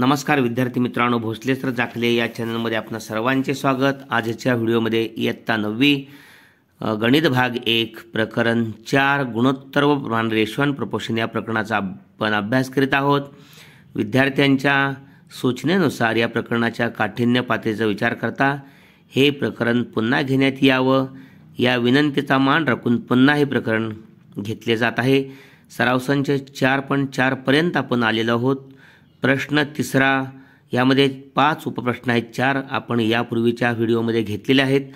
नमस्कार विद्यार्थी मित्रांनो भोसले सर जाखले या चॅनलमध्ये आपणा सर्वांचे स्वागत आजच्या व्हिडिओमध्ये इयत्ता नववी गणित भाग एक प्रकरण चार गुणोत्तर व प्रमाण रेशवन प्रपोशन या प्रकरणाचा आपण अभ्यास करीत आहोत विद्यार्थ्यांच्या सूचनेनुसार या प्रकरणाच्या काठिण्य पातळीचा विचार करता हे प्रकरण पुन्हा घेण्यात यावं या विनंतीचा मान राखून पुन्हा हे प्रकरण घेतले जात आहे सरावसांचे चार पॉईंट चारपर्यंत आपण आलेलो आहोत प्रश्न तिसरा यामध्ये पाच उपप्रश्न आहेत चार आपण यापूर्वीच्या व्हिडिओमध्ये घेतलेले आहेत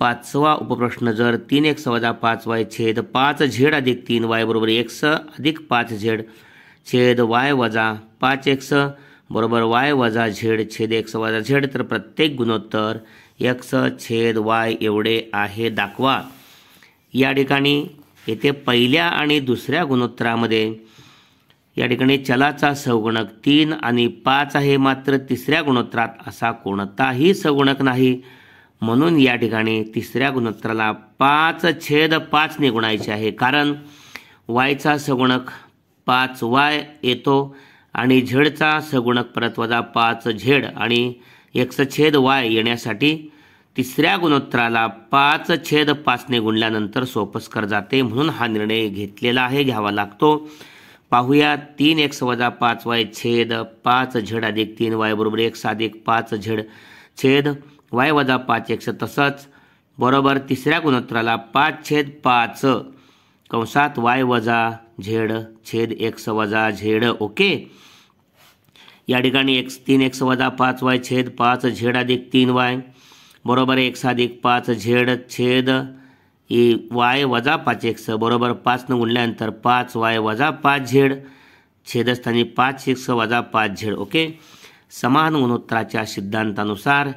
पाचवा उपप्रश्न जर तीन एक वजा पाच वाय छेद पाच झेड अधिक तीन वाय बरोबर एक्स अधिक पाच झेड छेद वाय वजा पाच एक्स बरोबर वाय वजा झेड छेद एक्स वजा झेड तर प्रत्येक गुणोत्तर एक्स छेद वाय एवढे आहे दाखवा या ठिकाणी येथे पहिल्या आणि दुसऱ्या गुणोत्तरामध्ये या ठिकाणी चलाचा सवगुणक तीन आणि पाच आहे मात्र तिसऱ्या गुणोत्तरात असा कोणताही सवगुणक नाही म्हणून या ठिकाणी तिसऱ्या गुणोत्तराला पाच छेद पाचने गुणायचे आहे कारण वायचा सगुणक पाच वाय येतो आणि झेडचा सगुणक परत वजा पाच झेड आणि छेद वाय येण्यासाठी तिसऱ्या गुणोत्तराला पाच छेद पाचने गुणल्यानंतर सोपस्कर जाते म्हणून हा निर्णय घेतलेला आहे घ्यावा लागतो पाहूया तीन एक्स वजा पाच वाय छेद पाच झेड अधिक तीन वाय बरोबर एक्स अधिक पाच झेड छेद वाय वजा पाच एक्स तसंच बरोबर तिसऱ्या गुणोत्तराला पाच छेद पाच कंसात वाय वजा झेड छेद एक्स वजा झेड ओके या ठिकाणी एक्स तीन एक्स वजा पाच वाय छेद पाच झेड अधिक तीन वाय बरोबर एक्स अधिक पाच झेड छेद ए वाय वजा पाच एक्स बरोबर पाचनं गुणल्यानंतर पाच वाय वजा पाच झेड छेदस्थानी पाच एक्स वजा पाच झेड ओके समान गुणोत्तराच्या सिद्धांतानुसार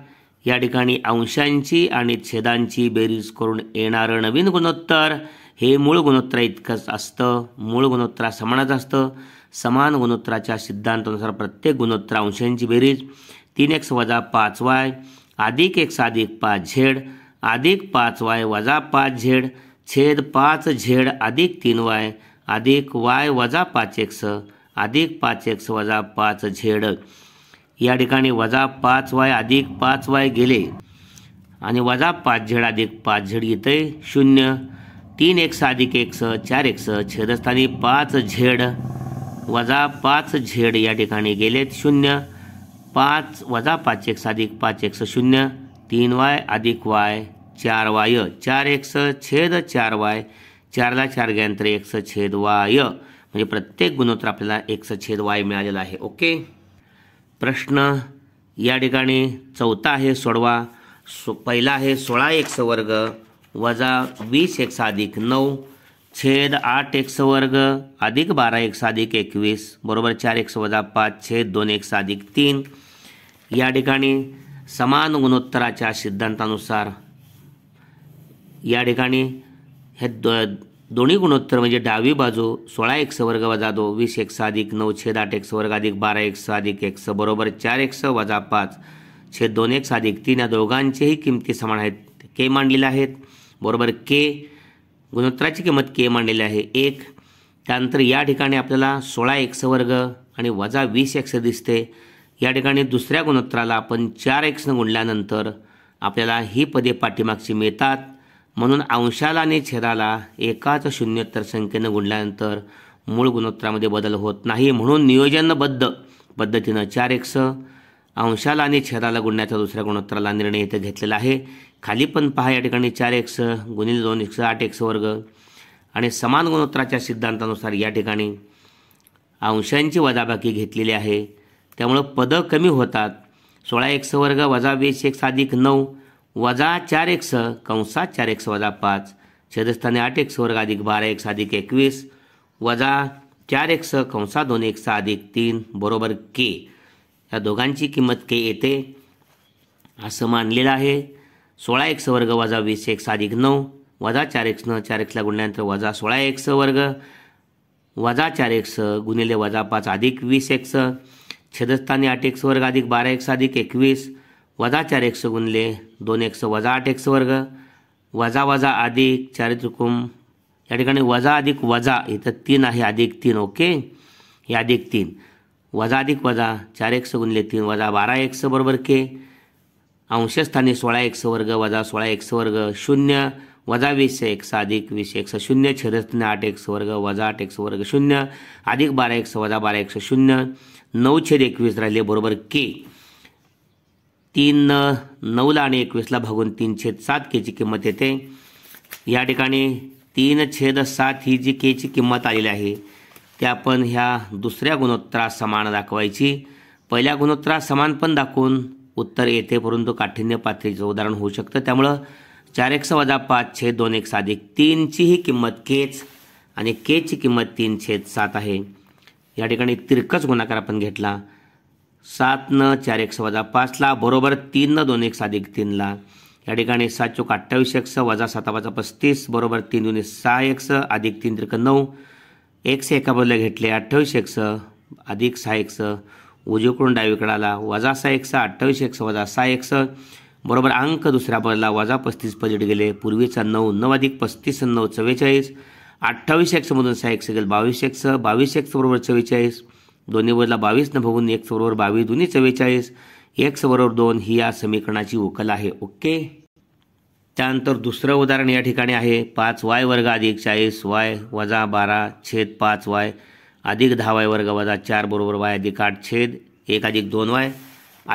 या ठिकाणी अंशांची आणि छेदांची बेरीज करून येणारं नवीन गुणोत्तर हे मूळ गुणोत्तर इतकंच असतं मूळ गुणोत्तर समानच असतं समान गुणोत्तराच्या सिद्धांतानुसार प्रत्येक गुणोत्तर अंशांची बेरीज तीन एक्स वजा पाच वाय अधिक एक्स अधिक पाच झेड अधिक पाच वाय वजा पाच झेड छेद पाच झेड अधिक तीन वाय अधिक वाय वजा पाच एक्स अधिक पाच एक्स वजा पाच झेड या ठिकाणी वजा पाच वाय अधिक पाच वाय गेले आणि वजा पाच झेड अधिक पाच झेड येते शून्य तीन एक्स अधिक एक्स चार एक्स छेदस्थानी पाच झेड वजा पाच झेड या ठिकाणी गेलेत शून्य पाच वजा पाच एक्स अधिक पाच एक्स शून्य तीन वाय अधिक वाय चार वाय चार एक स छेद चार वाय चारला चार एक स छेद वाय म्हणजे प्रत्येक गुणोत्तर आपल्याला स छेद वाय मिळालेला आहे ओके प्रश्न या ठिकाणी चौथा आहे सोडवा सो पहिला आहे सोळा एक्स वर्ग वजा वीस एक्स अधिक नऊ छेद आठ एक्स वर्ग अधिक बारा एक्स अधिक एकवीस बरोबर चार एक्स वजा पाच छेद दोन एक्स अधिक तीन या ठिकाणी समान गुणोत्तराच्या सिद्धांतानुसार या ठिकाणी हे दो दोन्ही गुणोत्तर म्हणजे डावी बाजू सोळा एक्स वर्ग वजा दो वीस एक्स अधिक नऊ छेद आठ एक्स वर्ग अधिक बारा एक्स अधिक एक्स बरोबर चार एक्स वजा पाच छेद दोन एक्स अधिक तीन या दोघांचेही किमती समान आहेत के मांडलेल्या आहेत बरोबर के गुणोत्तराची किंमत के मांडलेली आहे एक त्यानंतर या ठिकाणी आपल्याला सोळा एक्स वर्ग आणि वजा वीस एक्स दिसते या ठिकाणी दुसऱ्या गुणोत्तराला आपण चार एक्सनं गुणल्यानंतर आपल्याला ही पदे पाठीमागची मिळतात म्हणून अंशाला आणि छेदाला एकाच शून्योत्तर संख्येनं गुणल्यानंतर मूळ गुणोत्तरामध्ये बदल होत नाही म्हणून नियोजनबद्ध पद्धतीनं चार एक्स अंशाला आणि छेदाला गुणण्याचा दुसऱ्या गुणोत्तराला निर्णय इथे घेतलेला आहे खाली पण पहा या ठिकाणी चार एक्स गुणिले दोन एक्स आठ एक्स वर्ग आणि समान गुणोत्तराच्या सिद्धांतानुसार या ठिकाणी अंशांची वजाबाकी घेतलेली आहे त्यामुळं पदं कमी होतात सोळा एक्स वर्ग वजा वीस एक्स अधिक नऊ वजा चार एक्स कंसात चार एक्स वजा पाच छेदस्थानी आठ एक्स वर्ग अधिक बारा एक्स अधिक एकवीस वजा चार एक्स कंसा दोन एक्स अधिक तीन बरोबर के या दोघांची किंमत के येते असं मानलेलं आहे सोळा एक्स वर्ग वजा वीस एक्स अधिक नऊ वजा चार एक्स न चार एक्सला गुणल्यानंतर वजा सोळा एक्स वर्ग वजा चार एक्स गुणिले वजा पाच अधिक वीस एक्स छेदस्थानी आठ एक्स वर्ग अधिक बारा एक्स अधिक एकवीस वजा चार एक्स गुणले दोन एक्स वजा आठ एक्स वर्ग वजा वजा अधिक चार त्रिकुम या ठिकाणी वजा अधिक वजा इथं तीन आहे अधिक तीन ओके या अधिक तीन वजा अधिक वजा चार एक्स गुणले तीन वजा बारा एक्स बरोबर के अंशस्थानी सोळा एक्स वर्ग वजा सोळा एक्स वर्ग शून्य वजा वीस एक्स अधिक वीस एक्स शून्य छेदस्थानी आठ एक्स वर्ग वजा आठ एक्स वर्ग शून्य अधिक बारा एक्स वजा बारा एक्स शून्य नऊ छेद एकवीस राहिले बरोबर के तीन नऊला आणि एकवीसला भागून तीन छेद सात केची किंमत येते या ठिकाणी तीन छेद सात ही जी केची किंमत आलेली आहे ते आपण ह्या दुसऱ्या गुणोत्तरा समान दाखवायची पहिल्या गुणोत्तरा समान पण दाखवून उत्तर येते परंतु काठिण्य पातळीचं उदाहरण होऊ शकतं त्यामुळं चार एक वजा पाच छेद दोन एक सात एक तीनची ही किंमत केच आणि केची किंमत तीन छेद सात आहे या ठिकाणी तिरकच गुणाकार आपण घेतला सात न चार एक वजा पाचला बरोबर तीन न दोन एक साधिक एक तीनला या ठिकाणी सात चोक अठ्ठावीस एक्स वजा सात वाजा पस्तीस बरोबर तीन दोन्ही सहा एक्स अधिक तीन त्रिक नऊ एकशे एका बदला घेतले अठ्ठावीस एक्स अधिक सहा एक्स उजवीकडून डावीकडे आला वजा सहा एक्स अठ्ठावीस एक्स वजा सहा एक्स बरोबर अंक दुसऱ्या बदला वजा पस्तीस पजेट गेले पूर्वीचा नऊ नऊ अधिक पस्तीस नऊ चव्वेचाळीस अठ्ठावीस एक्समधून सहा एक्स गेल बावीस एक्स बावीस एक्स बरोबर चव्वेचाळीस दोन्ही बदला बावीस न बघून एक्स बरोबर बावीस दोन्ही चव्वेचाळीस एक्स बरोबर दोन ही या समीकरणाची उकल आहे ओके त्यानंतर दुसरं उदाहरण या ठिकाणी आहे पाच वाय वर्ग अधिक चाळीस वाय वजा बारा छेद पाच वाय अधिक दहा वाय वर्ग वजा चार बरोबर वाय अधिक आठ छेद एक अधिक दोन वाय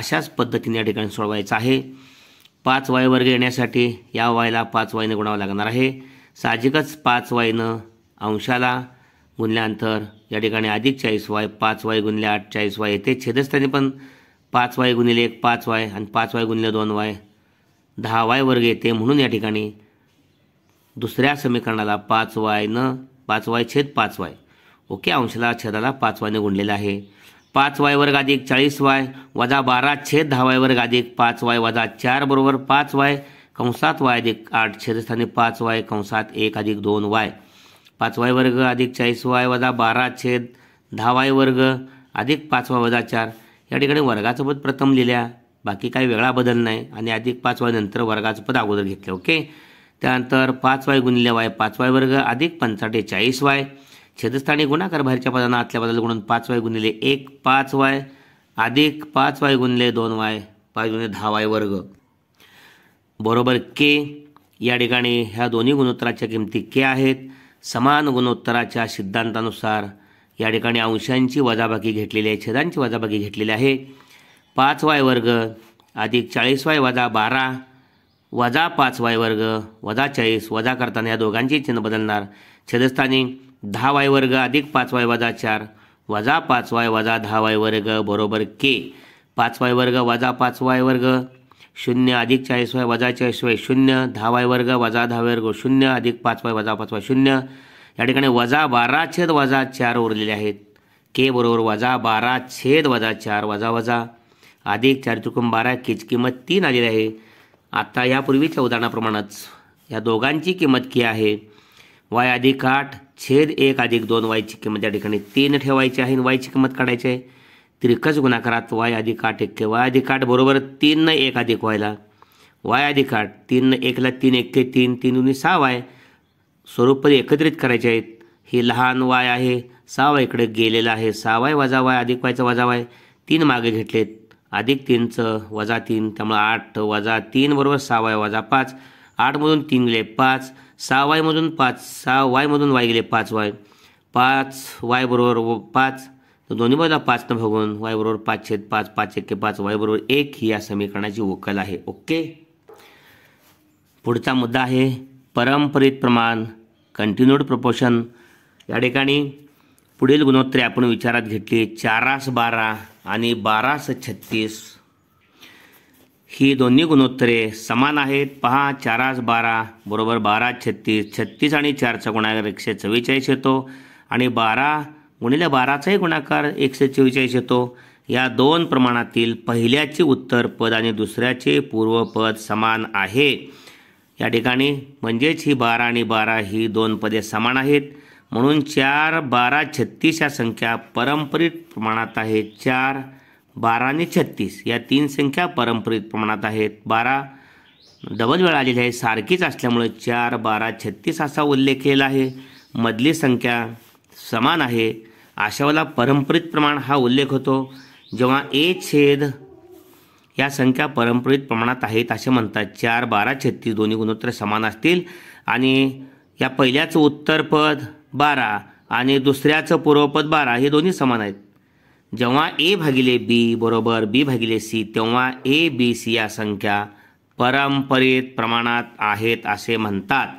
अशाच पद्धतीने या ठिकाणी सोडवायचं आहे पाच वाय वर्ग येण्यासाठी या वायला पाच वायने गुणावं लागणार आहे साहजिकच पाच न अंशाला गुणल्यानंतर या ठिकाणी अधिक चाळीस वाय पाच वाय गुणले आठ चाळीस वाय येते छेदस्थानी पण पाच वाय गुणिले एक पाच वाय आणि पाच वाय गुणिले दोन वाय दहा वाय वर्ग येते म्हणून या ठिकाणी दुसऱ्या समीकरणाला पाच वाय न पाच वाय छेद पाच वाय ओके अंशाला छेदाला पाच वायने गुणलेला आहे पाच वाय वर्ग अधिक चाळीस वाय वजा बारा छेद दहा वाय वर्ग अधिक पाच वाय वजा चार बरोबर पाच वाय कंसात वाय अधिक आठ छेदस्थानी पाच वाय कंसात एक अधिक दोन वाय पाच वाय वर्ग अधिक चाळीस वाय वजा बारा छेद दहा वाय वर्ग अधिक पाच वाय वजा चार या ठिकाणी वर्गाचं पद प्रथम लिहिल्या बाकी काही वेगळा बदल नाही आणि अधिक पाच वाय नंतर वर्गाचं पद अगोदर घेतलं ओके त्यानंतर पाच वाय गुणिले वाय पाच वाय वर्ग अधिक पंचाठे चाळीस वाय छेदस्थानी गुणाकार बाहेरच्या पदांना आतल्या बदल गुणून पाच वाय गुणिले एक पाच वाय अधिक पाच वाय गुणले दोन वाय पाच गुणिले दहा वाय वर्ग बरोबर के या ठिकाणी ह्या दोन्ही गुणोत्तराच्या किमती के आहेत समान गुणोत्तराच्या सिद्धांतानुसार या ठिकाणी अंशांची वजाबाकी घेतलेली आहे छेदांची वजाबाकी घेतलेली आहे पाच वाय वर्ग अधिक चाळीस वाय वजा बारा वजा पाच वाय वर्ग वजा चाळीस वजा करताना या दोघांची चिन्ह बदलणार छेदस्थानी दहा वाय वर्ग अधिक पाच वाय वजा चार वजा पाच वाय वजा दहा वाय वर्ग बरोबर के पाच वाय वर्ग वजा पाच वाय वर्ग शून्य अधिक चाळीस वय वजा चाळीस वय शून्य दहावाय वर्ग वजा दहावाय वर्ग शून्य अधिक पाचवाय वजा पाचवाय शून्य या ठिकाणी वजा बारा छेद वजा चार उरलेले आहेत के बरोबर वजा बारा छेद वजा चार वजा वजा अधिक चार चुकून बारा केची किंमत तीन आलेली आहे आत्ता यापूर्वीच्या उदाहरणाप्रमाणेच या दोघांची किंमत की आहे वाय अधिक आठ छेद एक अधिक दोन वायची किंमत या ठिकाणी तीन ठेवायची आहे आणि वायची किंमत काढायची आहे त्रिकच गुणाकारात वाय अधिक आठ एक्के वाय अधिक आठ बरोबर तीन न एक अधिक व्हायला वाय अधिक आठ तीन एकला तीन एक्के तीन तीन दोन्ही सहा वाय स्वरूप एकत्रित करायचे आहेत ही लहान वाय आहे सहा इकडे गेलेलं आहे सहा वाय वजा वाय अधिक वायचा वजा वाय तीन मागे घेतलेत अधिक तीनचं वजा तीन त्यामुळे आठ वजा तीन बरोबर सहा वाय वजा पाच आठमधून तीन गेले पाच सहा वायमधून पाच सहा वायमधून वाय गेले पाच वाय पाच वाय बरोबर पाच तर दोन्ही बाजूला पाचनं भागून वायबरोबर पाच छेद पाच पाच एके पाच वायबरोबर एक ही या समीकरणाची वकल आहे ओके पुढचा मुद्दा आहे परंपरित प्रमाण कंटिन्यूड प्रपोशन या ठिकाणी पुढील गुणोत्तरे आपण विचारात घेतली चारास बारा आणि बारास छत्तीस ही दोन्ही गुणोत्तरे समान आहेत पहा चारास बारा बरोबर बारा छत्तीस छत्तीस आणि चारचा गुणाकार एकशे चव्वेचाळीस येतो आणि बारा गुणिले बाराचाही गुणाकार एकशे चव्वेचाळीस येतो या दोन प्रमाणातील पहिल्याचे उत्तर पद आणि दुसऱ्याचे पूर्वपद समान आहे या ठिकाणी म्हणजेच ही बारा आणि बारा ही दोन पदे समान आहेत म्हणून चार बारा छत्तीस या संख्या परंपरित प्रमाणात आहेत चार बारा आणि छत्तीस या तीन संख्या परंपरित प्रमाणात आहेत बारा डबल वेळ आलेली आहे सारखीच असल्यामुळे चार बारा छत्तीस असा उल्लेख केला आहे मधली संख्या समान आहे आशावाला परंपरित प्रमाण हा उल्लेख होतो जेव्हा ए छेद या संख्या परंपरित प्रमाणात आहेत असे म्हणतात चार बारा छत्तीस दोन्ही गुणोत्तर समान असतील आणि या पहिल्याचं उत्तरपद बारा आणि दुसऱ्याचं पूर्वपद बारा हे दोन्ही समान आहेत जेव्हा ए भागिले बी बरोबर बी भागिले सी तेव्हा ए बी सी या संख्या परंपरित प्रमाणात आहेत असे म्हणतात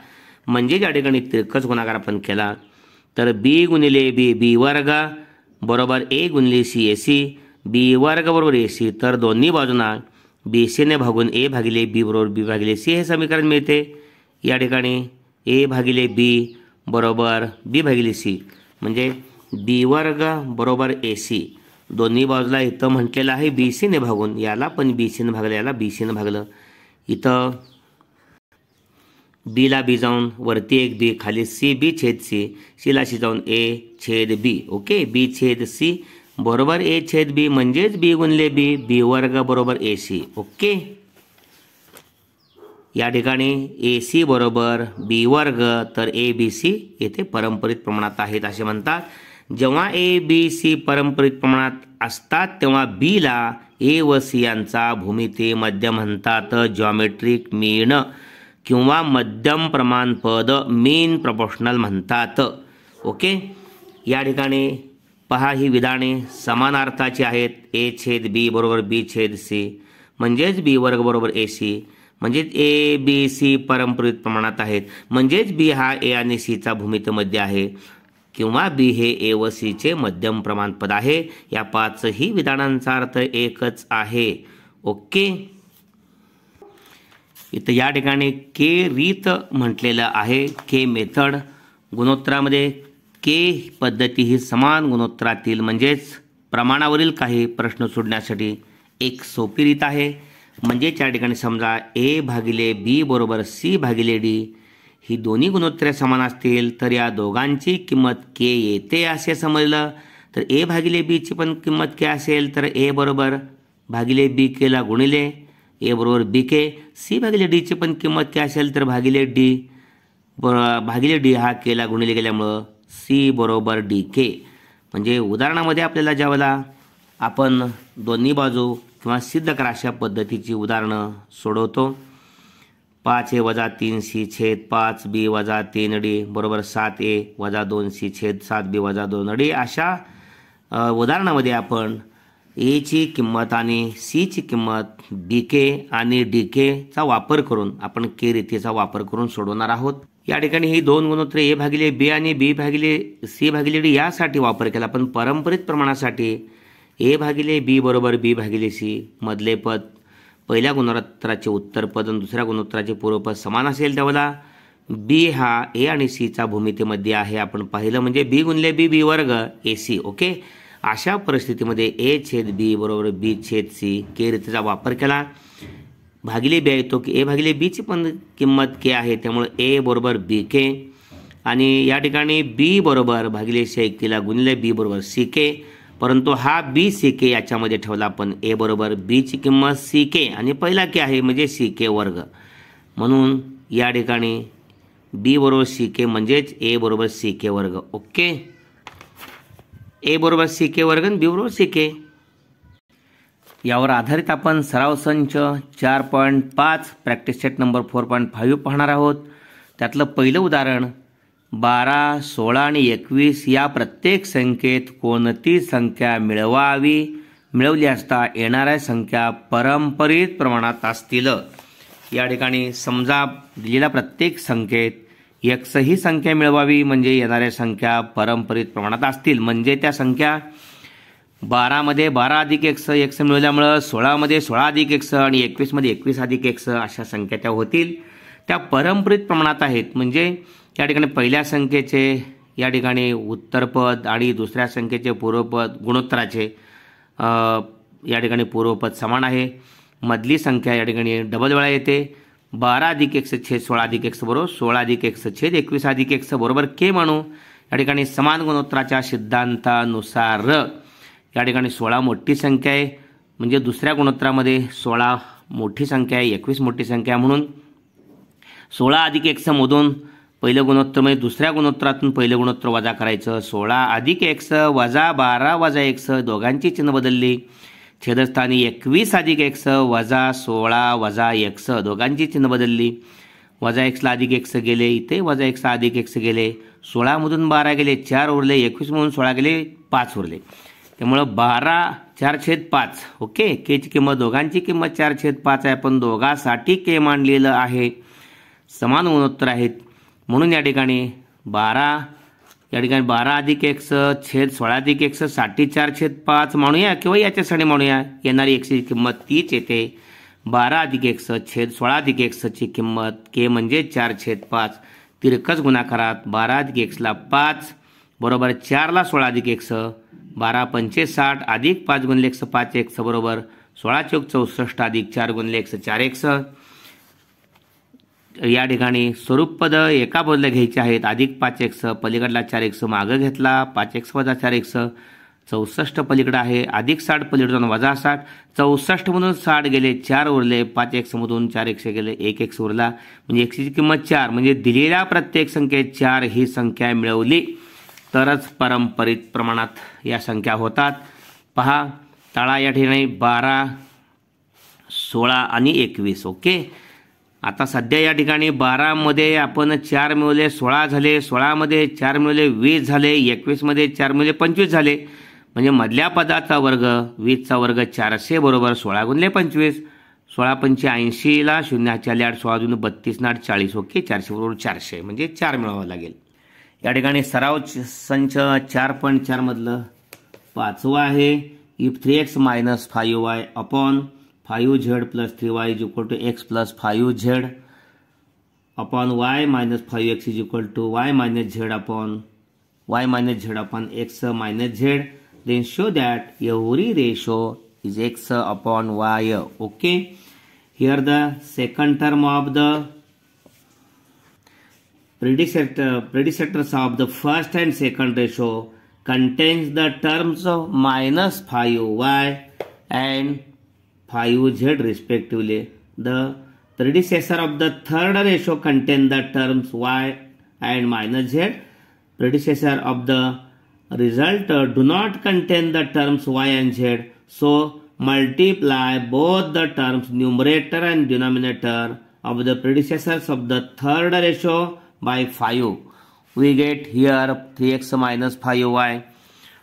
म्हणजे ज्या ठिकाणी तिरकच गुणाकार आपण केला तर बी गुणिले बी बी वर्ग बरोबर ए गुणिले सी ए सी बी वर्ग बरोबर ए सी तर दोन्ही बाजूंना बी सीने भागून ए भागिले बी बरोबर बी भागिले सी हे समीकरण मिळते या ठिकाणी ए भागिले बी बरोबर बी भागिले सी म्हणजे बी वर्ग बरोबर ए सी दोन्ही बाजूला इथं म्हटलेलं आहे बी सीने भागून याला पण बी सीने भागलं याला बी सीने भागलं इथं बीला बी जाऊन वरती एक बी खाली सी बी छेद सी सीला सी जाऊन ए छेद बी ओके बी छेद सी बरोबर ए छेद बी म्हणजेच बी गुणले बी बी वर्ग बरोबर ए सी ओके या ठिकाणी ए सी बरोबर बी वर्ग तर ए बी सी येथे परंपरित प्रमाणात आहेत असे म्हणतात जेव्हा ए बी सी परंपरित प्रमाणात असतात तेव्हा बीला ए व सी यांचा भूमिती मध्य म्हणतात जॉमेट्रिक मीन किंवा मध्यम प्रमाणपद मेन प्रपोशनल म्हणतात ओके या ठिकाणी पहा ही विधाने समानार्थाची आहेत ए छेद बी बरोबर बी छेद सी म्हणजेच बी वर्ग बरोबर ए सी म्हणजेच ए बी सी परंपरित प्रमाणात आहेत म्हणजेच बी हा ए आणि सीचा भूमितमध्ये आहे किंवा बी हे ए व सीचे मध्यम प्रमाणपद आहे या पाचही विधानांचा अर्थ एकच आहे ओके इथं या ठिकाणी के रीत म्हटलेलं आहे के मेथड गुणोत्तरामध्ये के पद्धती ही समान गुणोत्तरातील म्हणजेच प्रमाणावरील काही प्रश्न सोडण्यासाठी एक सोपी रीत आहे म्हणजेच या ठिकाणी समजा ए भागिले बी बरोबर सी भागिले डी ही दोन्ही गुणोत्तरे समान असतील तर या दोघांची किंमत के येते असे समजलं तर ए भागिले बीची पण किंमत के असेल तर ए बरोबर भागिले बी केला गुणिले ए बरोबर बी के सी भागिले डीची पण किंमत काय असेल तर भागिले डी ब भागिले डी हा केला गुणिले गेल्यामुळं सी बरोबर डी के म्हणजे उदाहरणामध्ये आपल्याला ज्यावेळेला आपण दोन्ही बाजू किंवा सिद्ध करा अशा पद्धतीची उदाहरणं सोडवतो पाच ए वजा तीन सी छेद पाच बी वजा तीन डी बरोबर सात ए वजा दोन सी छेद सात बी वजा दोन डी अशा उदाहरणामध्ये आपण एची किंमत आणि सीची किंमत डी के आणि डी के चा वापर करून आपण के रीतीचा वापर करून सोडवणार आहोत या ठिकाणी ही दोन गुणोत्तर ए भागिले बी आणि बी भागिले सी भागिले डी यासाठी वापर केला पण परंपरित प्रमाणासाठी ए भागिले बी बरोबर बी भागिले सी मधले पद पहिल्या गुणोत्तराचे उत्तरपद आणि दुसऱ्या गुणोत्तराचे पूर्वपद समान असेल तेव्हा बी हा ए आणि सीचा भूमितेमध्ये आहे आपण पाहिलं म्हणजे बी गुणले बी बी वर्ग ए सी ओके अशा परिस्थितीमध्ये ए छेद बी बरोबर बी छेद सी के रीतीचा वापर केला भागिले बी येतो की ए भागिले बीची पण किंमत के आहे त्यामुळे ए बरोबर बी के आणि या ठिकाणी बी बरोबर भागिले केला गुणिले बी बरोबर सी के परंतु हा बी सी के याच्यामध्ये ठेवला आपण ए बरोबर बीची किंमत सी के आणि पहिला के आहे म्हणजे सी के वर्ग म्हणून या ठिकाणी बी बरोबर सी के म्हणजेच ए बरोबर सी के वर्ग ओके ए बरोबर सी के वर्ग आणि बी बरोबर सी के यावर आधारित आपण सराव संच चार पॉईंट पाच practice set number four point five पाहणार आहोत त्यातलं पहिलं उदाहरण बारा सोळा आणि एकवीस या प्रत्येक संख्येत कोणती संख्या मिळवावी मिळवली असता येणाऱ्या संख्या परंपरित प्रमाणात असतील या ठिकाणी समजा दिलेल्या प्रत्येक संख्येत एकस ही संख्या मिळवावी म्हणजे येणाऱ्या संख्या परंपरित प्रमाणात असतील म्हणजे त्या संख्या बारामध्ये बारा अधिक एक्स एक्स मिळवल्यामुळं सोळामध्ये सोळा अधिक एक्स आणि एकवीसमध्ये एकवीस अधिक एक्स अशा संख्या त्या होतील त्या परंपरित प्रमाणात आहेत म्हणजे या ठिकाणी पहिल्या संख्येचे या ठिकाणी उत्तरपद आणि दुसऱ्या संख्येचे पूर्वपद गुणोत्तराचे या ठिकाणी पूर्वपद समान आहे मधली संख्या या ठिकाणी डबल वेळा येते बारा अधिक एकशे छेद सोळा अधिक एकशे बरोबर सोळा अधिक एकशे छेद एकवीस अधिक एकशे बरोबर के म्हणू या ठिकाणी समान गुणोत्तराच्या सिद्धांतानुसार या ठिकाणी सोळा मोठी संख्या आहे म्हणजे दुसऱ्या गुणोत्तरामध्ये सोळा मोठी संख्या आहे एकवीस मोठी संख्या म्हणून सोळा अधिक एकशे मधून पहिलं गुणोत्तर म्हणजे दुसऱ्या गुणोत्तरातून पहिलं गुणोत्तर वजा करायचं सोळा अधिक एकसं वजा बारा वजा एकसं दोघांची चिन्ह बदलली छेदस्थानी एकवीस अधिक एक्स वजा सोळा वजा एक्स दोघांची चिन्ह बदलली वजा एक्सला अधिक एक्स गेले इथे वजा एक्सला अधिक एक्स गेले सोळामधून बारा गेले चार उरले एकवीसमधून सोळा गेले पाच उरले त्यामुळं बारा चार छेद पाच ओके केची किंमत दोघांची किंमत चार छेद पाच आहे पण दोघांसाठी के मांडलेलं आहे समान गुणोत्तर आहेत म्हणून या ठिकाणी बारा या ठिकाणी बारा अधिक स छेद सोळा अधिक एकस साठी चार छेद पाच म्हणूया किंवा याच्या सणी म्हणूया येणारी एकशेची किंमत तीच येते बारा अधिक स छेद सोळा अधिक ची किंमत के म्हणजे चार छेद पाच तिरकस गुणाकारात बारा अधिक एकसला पाच बरोबर चारला सोळा अधिक एकस बारा पंचे साठ अधिक पाच गुणले एकसं पाच एकसं बरोबर सोळा चौक चौसष्ट अधिक चार गुणले एकसं चार एकसं या ठिकाणी स्वरूपपदं एका बदल घ्यायचे आहेत अधिक पाच एक्स पलीकडला चार एक्स मागं घेतला पाच एक्स वजा चार एक्स चौसष्ट पलीकडं आहे अधिक साठ पलीकडून वजा साठ चौसष्टमधून साठ गेले चार उरले पाच समधून चार एकशे गेले एक एक्स उरला म्हणजे एकशेची किंमत चार म्हणजे दिलेल्या प्रत्येक संख्येत चार ही संख्या मिळवली तरच पारंपरिक प्रमाणात या संख्या होतात पहा तळा या ठिकाणी बारा सोळा आणि एकवीस ओके आता सध्या या ठिकाणी बारामध्ये आपण चार मिळवले सोळा झाले सोळामध्ये चार मिळवले वीस झाले एकवीसमध्ये चार मिळवले पंचवीस झाले म्हणजे मधल्या पदाचा वर्ग वीसचा वर्ग चारशे बरोबर सोळा गुणले पंचवीस सोळा पंचे ऐंशीला शून्याच्या आठ सोळा जून बत्तीस नाट चाळीस ओके चारशे बरोबर चारशे म्हणजे चार मिळवावं लागेल या ठिकाणी सराव संच चार पॉईंट चारमधलं पाचवं आहे if three x minus five y upon 5z plus 3y is equal to x plus 5z upon y minus 5x is equal to y minus z upon y minus z upon x minus z then show that every ratio is x upon y okay here the second term of the predecessor predecessors of the first and second ratio contains the terms of minus 5y and 5z respectively. The predecessor of the third ratio contain the terms y and minus z. Predecessor of the result do not contain the terms y and z. So multiply both the terms numerator and denominator of the predecessors of the third ratio by 5. We get here 3x minus 5y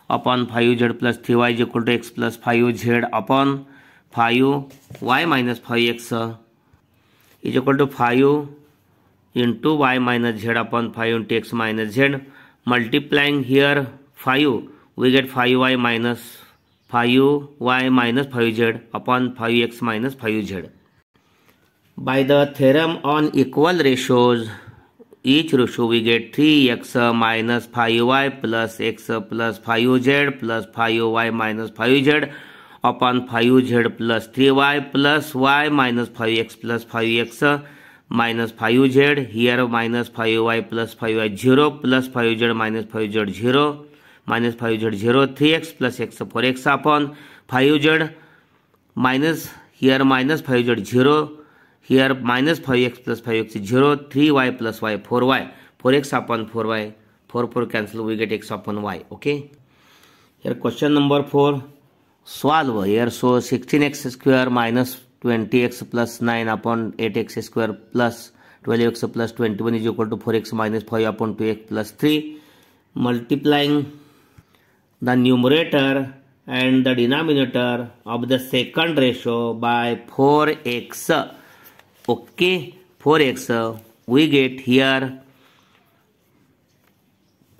upon 5z plus 3y is equal to x plus 5z upon 5y minus 5x is equal to 5 into y minus z upon 5 into x minus z. Multiplying here 5, we get 5y minus 5z upon 5x minus 5z. By the theorem on equal ratios, each ratio we get 3x minus 5y plus x plus 5z plus 5y minus 5z upon five z plus three y plus y minus five x plus five x minus five z here minus five y plus five y zero plus five z minus five z zero minus five z zero three x plus x four x upon five z minus here minus five z zero here minus five x plus five x zero three y plus y four y four x upon four y four four cancel we get x upon y okay here question number four solve here so 16x square minus 20x plus 9 upon 8x square plus 12x plus 21 is equal to 4x minus 5 upon 2x plus 3 multiplying the numerator and the denominator of the second ratio by 4x okay 4x we get here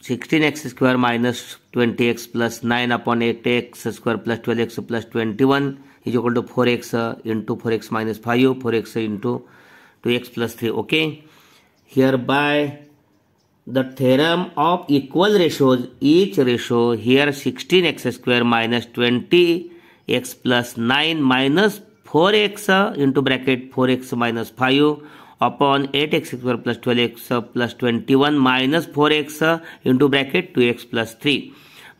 16x square minus 20x plus 9 upon 8x square plus 12x plus 21 is equal to 4x uh, into 4x minus 5, 4x uh, into 2x plus 3. Okay, hereby the theorem of equal ratios, each ratio here 16x square minus 20x plus 9 minus 4x uh, into bracket 4x minus 5 upon eight x square plus twelve x plus twenty one minus four x into bracket two x plus three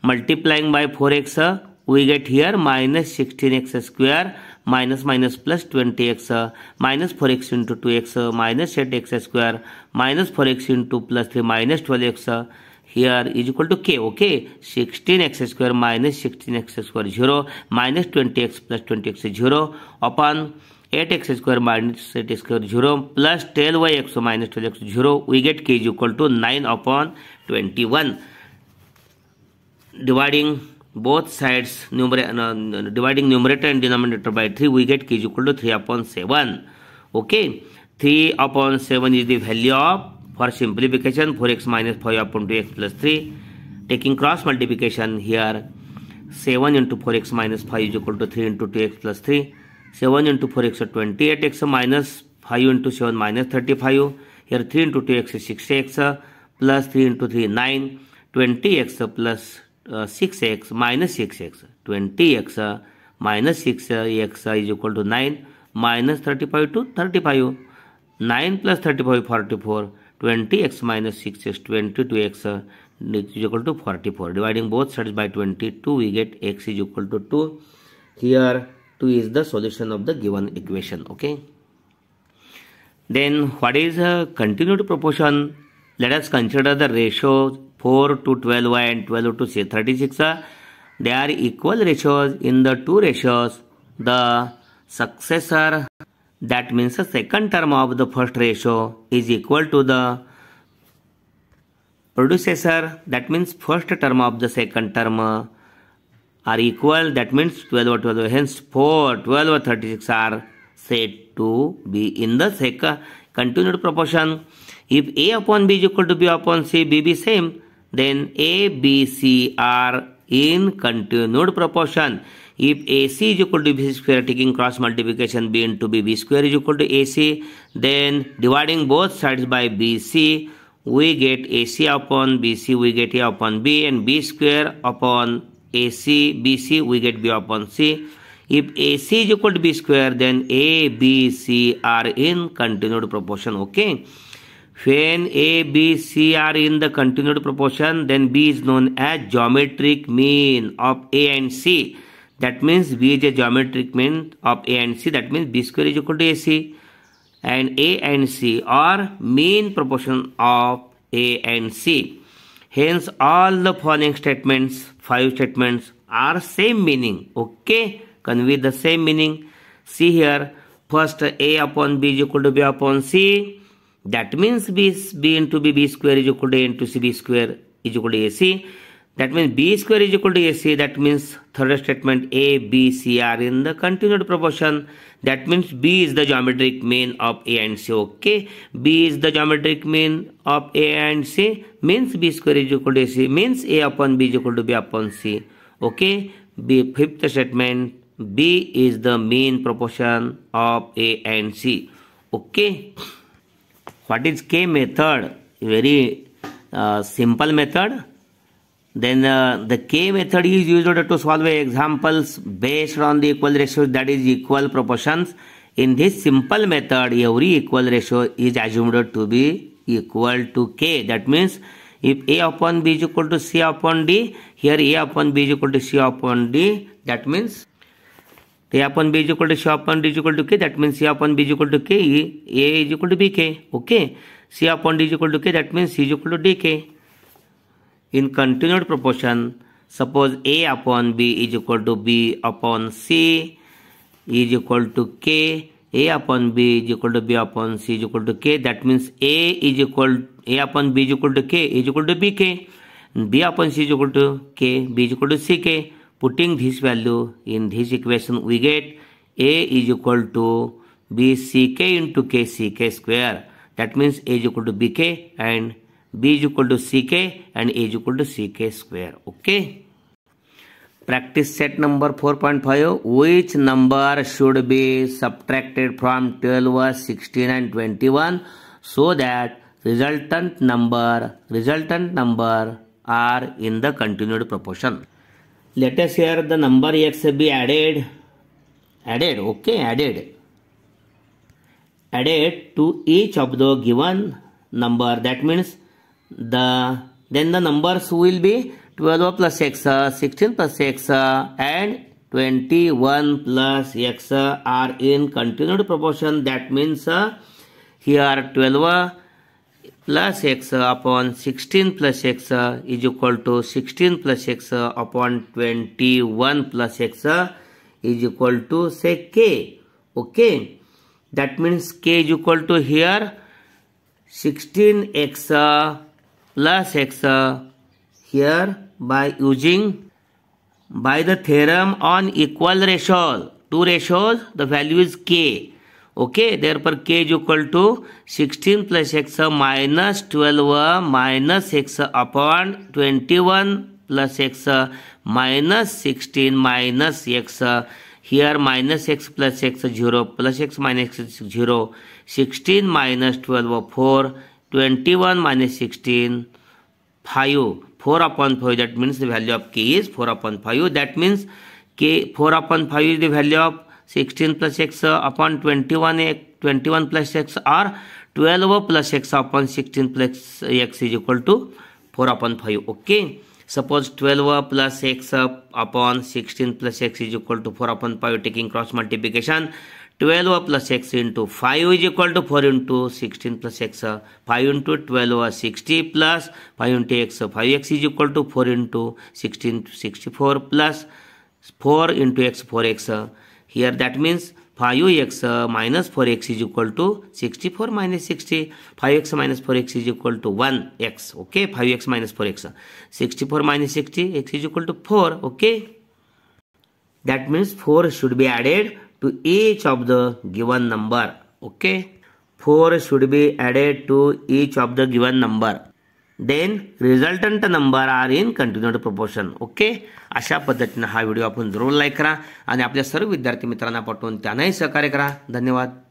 multiplying by four x we get here minus 16x square minus minus plus 20x minus 4x into 2x minus 8x square minus 4x into plus 3 minus 12x here is equal to k okay 16x square minus 16x square 0 minus 20x plus 20x 0 upon eight x square minus eight square zero plus tell y x minus tell x zero we get k is equal to nine upon twenty one dividing both sides numerator uh, dividing numerator and denominator by 3 we get k is equal to 3 upon 7 okay 3 upon 7 is the value of for simplification 4x minus 5 upon 2x plus 3 taking cross multiplication here 7 into 4x minus 5 is equal to 3 into 2x plus 3 7 into 4 x 28 x minus 5 into 7 minus 35 here 3 into 2 x is 6x plus 3 into 3 9 20x plus uh, 6x minus 6x 20x minus 6x is equal to 9 minus 35 to 35 9 plus 35 44 20x minus 6 is 22x is equal to 44 dividing both sides by 22 we get x is equal to 2 here 2 is the solution of the given equation okay then what is a continued proportion let us consider the ratios 4 to 12y and 12 to 36 they are equal ratios in the two ratios the successor that means the second term of the first ratio is equal to the predecessor that means first term of the second term are equal that means 12 over 12 hence 4 12 over 36 are said to be in the second continued proportion if a upon b is equal to b upon c b be same then a b c are in continued proportion if AC is equal to B square taking cross multiplication B into B, B square is equal to AC then dividing both sides by BC we get AC upon BC we get A upon B and B square upon AC, BC, we get B upon C. If AC is equal to B square, then A, B, C are in continued proportion. Okay. When A, B, C are in the continued proportion, then B is known as geometric mean of A and C. That means B is a geometric mean of A and C. That means B square is equal to AC. And A and C are mean proportion of A and C. Hence, all the following statements, five statements, are same meaning. Okay, convey the same meaning. See here, first A upon B is equal to B upon C. That means B, B into B, B square is equal to A into C, B square is equal to AC. That means B square is equal to AC. That means third statement A, B, C are in the continued proportion. That means B is the geometric mean of A and C. Okay. B is the geometric mean of A and C. Means B square is equal to AC. Means A upon B is equal to B upon C. Okay. B fifth statement. B is the mean proportion of A and C. Okay. What is K method? Very uh, simple method then uh, the K method is used to solve examples based on the equal ratios that is equal proportions. In this simple method, every equal ratio is assumed to be equal to K. That means if A upon B is equal to C upon D, here A upon B is equal to C upon D, that means A upon B is equal to C upon D is equal to K, that means C upon B is equal to K, A is equal to BK, okay. C upon D is equal to K, that means C is equal to DK in continued proportion suppose a upon b is equal to b upon c is equal to k a upon b is equal to b upon c is equal to k that means a is equal a upon b is equal to k is equal to bk b upon c is equal to k b is equal to ck putting this value in this equation we get a is equal to b c k into k c k square that means a is equal to bk and b is equal to ck and a is equal to ck square okay practice set number 4.5 which number should be subtracted from 12 16 and 21 so that resultant number resultant number are in the continued proportion let us here the number x be added added okay added added to each of the given number that means the then the numbers will be 12 plus x uh, 16 plus x uh, and 21 plus x uh, are in continued proportion that means here 12 plus x upon 16 plus x is equal to 16 plus x upon 21 plus x is equal to say k okay that means k is equal to here 16x plus x here by using by the theorem on equal ratios two ratios the value is k okay therefore k is equal to 16 plus x minus 12 minus x upon 21 plus x minus 16 minus x here minus x plus x 0 plus x minus x 0 16 minus 12 4 21 minus 16, 5. 4 upon 5, that means the value of k is 4 upon 5. That means k 4 upon 5 is the value of 16 plus x upon 21 eh, plus x, or 12 plus x upon 16 plus x is equal to 4 upon 5. Okay. Suppose 12 plus x upon 16 plus x is equal to 4 upon 5, taking cross multiplication. 12 plus x into 5 is equal to 4 into 16 plus x. 5 into 12 is 60 plus 5 into x. 5x is equal to 4 into 16 to 64 plus 4 into x 4x. Here that means 5x minus 4x is equal to 64 minus 60. 5x minus 4x is equal to 1x. Okay, 5x minus 4x. 64 minus 60, x is equal to 4. Okay, that means 4 should be added to each of the given number okay four should be added to each of the given number then resultant number are in continued proportion okay अशा पद्धतीनं हा video आपण जरूर like करा आणि आपल्या सर्व विद्यार्थी मित्रांना पाठवून त्यांनाही सहकार्य करा धन्यवाद